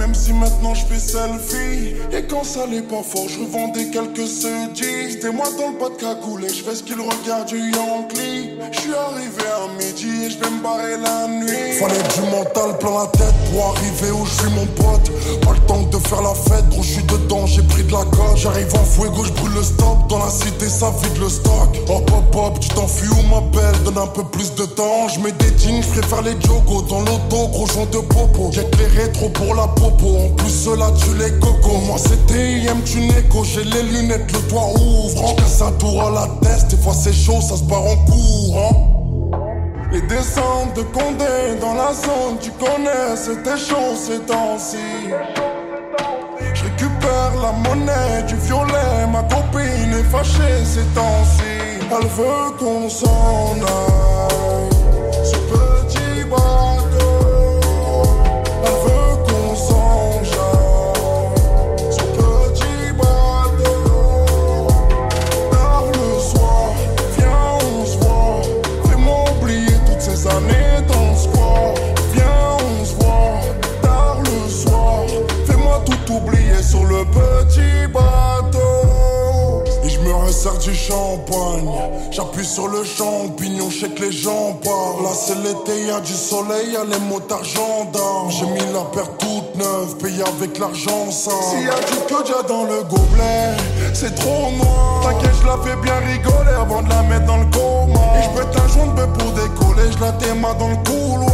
même si maintenant je fais selfie. Et quand ça allait pas fort, je revendais quelques sedis. C'était moi dans le pas de je fais ce qu'il regarde du Yankee. Je suis arrivé je vais me barrer la nuit. Fallait du mental plein la tête pour arriver où je suis mon pote. Pas le temps de faire la fête, gros, je suis dedans, j'ai pris de la cote. J'arrive en fuego, je brûle le stop. Dans la cité, ça vide le stock. Hop hop hop, tu t'enfuis ou ma belle, donne un peu plus de temps. Je mets des jeans, je préfère les jogos. Dans l'auto, gros joint de popo. J'ai les rétro pour la popo. En plus, cela tu les cocos. Moi, c'était IM, tu n'écho. J'ai les lunettes, le toit ouvre. casse un tour à la tête, des fois c'est chaud, ça se barre en courant. Les descentes de Condé dans la zone, tu connais, c'était chaud ces temps-ci. Je récupère la monnaie du violet, ma copine est fâchée ces temps-ci. Elle veut qu'on s'en aille. Sers du champagne. J'appuie sur le champignon, je que les gens parlent. Là c'est l'été, y'a du soleil, y'a les motards gendarmes. J'ai mis la paire toute neuve, payé avec l'argent ça. S'il y a du kodja dans le gobelet, c'est trop noir. T'inquiète, je la fais bien rigoler avant de la mettre dans le coma. Et je pète un joint de pour décoller, je la dans le couloir.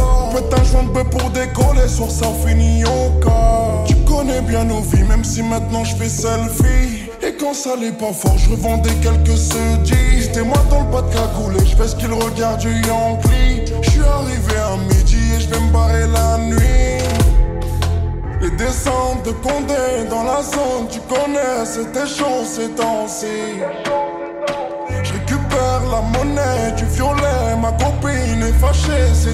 Pour décoller, sur ça finit au cas. Tu connais bien nos vies, même si maintenant je fais selfie. Et quand ça allait pas fort, je revendais quelques sedis. C'était moi dans le pas de cagoule je fais ce qu'il regarde du Yankee. Je suis arrivé à midi et je vais me barrer la nuit. Les descentes de Condé dans la zone, tu connais, c'était chaud ces temps-ci. Je récupère la monnaie du violet, ma copine est fâchée ces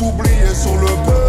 oublier sur le